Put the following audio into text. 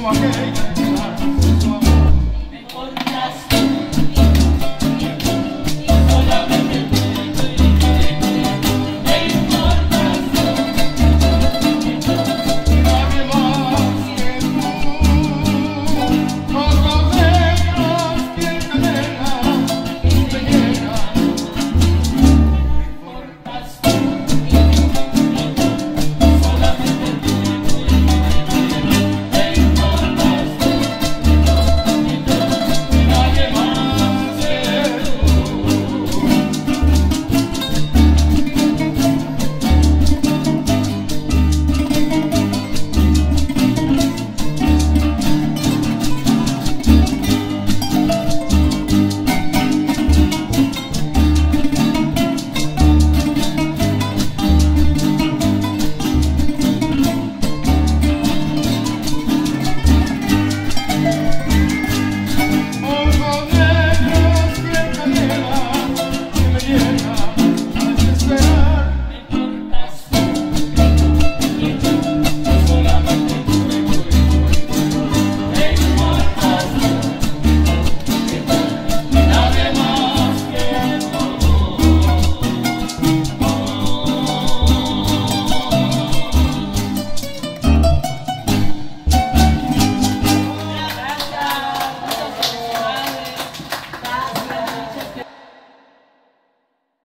como aquele.